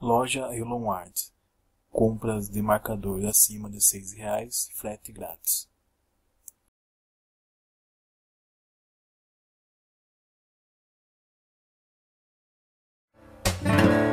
Loja Elon Art. Compras de marcador acima de seis reais, frete grátis. Música